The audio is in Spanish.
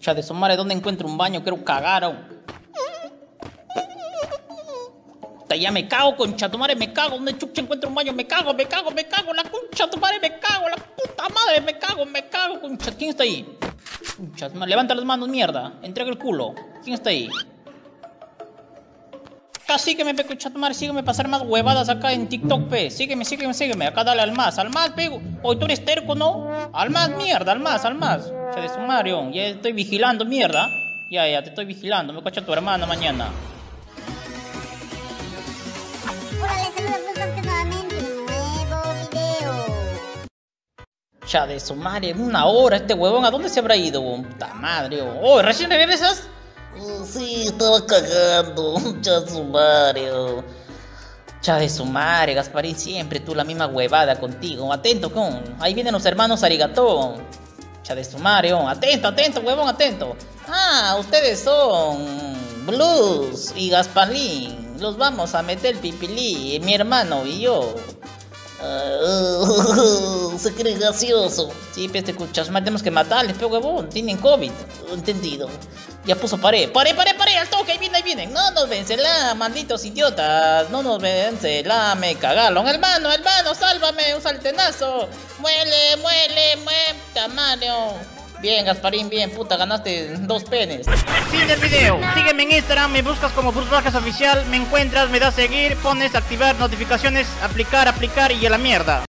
Ya de su madre, ¿dónde encuentro un baño? Quiero cagar. oh. Ya me cago, concha tu madre, me cago. ¿Dónde chucha encuentro un baño? Me cago, me cago, me cago. La concha tu me cago. La puta madre, me cago, me cago, concha. ¿Quién está ahí? Concha, levanta las manos, mierda. Entrega el culo. ¿Quién está ahí? Acá sígueme, pe, madre, sígueme pasar más huevadas acá en TikTok, pe. Sígueme, sígueme, sígueme. Acá dale al más, al más, pe. Hoy tú eres terco, ¿no? Al más, mierda, al más, al más. Ya de sumario, ya estoy vigilando, mierda. Ya, ya, te estoy vigilando. Me cocha tu hermano mañana. Hola, les saluda Blue nuevamente un nuevo video. Ya de su madre, una hora este huevón, ¿a dónde se habrá ido? Puta madre, oh, ¿recién regresas? Uh, sí, estaba cagando. Ya sumario. Ya de su madre, Gasparín, siempre tú la misma huevada contigo. Atento, con. Ahí vienen los hermanos Arigato. Ya de su madre, oh. atento, atento, huevón, atento. Ah, ustedes son Blues y Gasparín. Los vamos a meter pipilí, mi hermano y yo. Ah, se cree gracioso. Sí, pues te escuchas, más tenemos que matarles, pero huevón, tienen COVID. Entendido. Ya puso pared. Pared, pared, pared, al toque, ahí viene, ahí vienen. No nos vence la, malditos idiotas. No nos vence la, me cagaron. Hermano, hermano, sálvame, un saltenazo. Muele, muele, muele, tamaño. Bien, Gasparín, bien, puta, ganaste dos penes. Fin del video. Sígueme en Instagram, me buscas como Bruce Vargas Oficial, me encuentras, me das seguir, pones activar notificaciones, aplicar, aplicar y a la mierda.